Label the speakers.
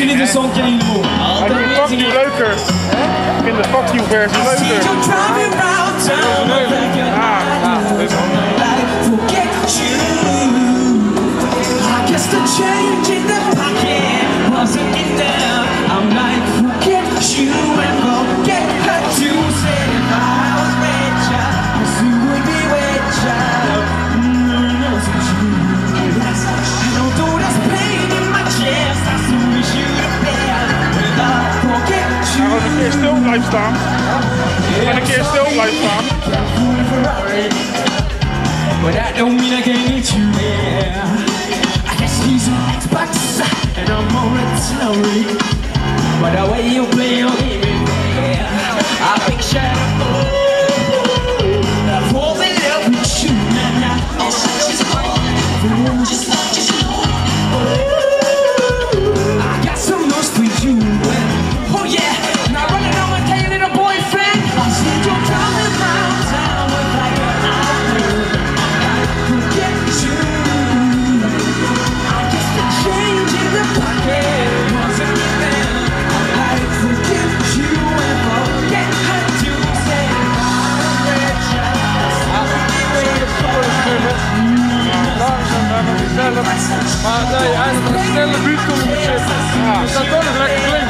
Speaker 1: jullie de song in de
Speaker 2: boel. ik vind het leuker. Ik vind de fuck you versie leuker. Ah. blijft staan. En een keer stil blijft staan.
Speaker 1: But that don't mean I can't get you there I guess he's an Xbox And I'm on
Speaker 2: a Maar nee, eigenlijk een snelle buurt komen zitten. Dus dat wel een lekker klinkt.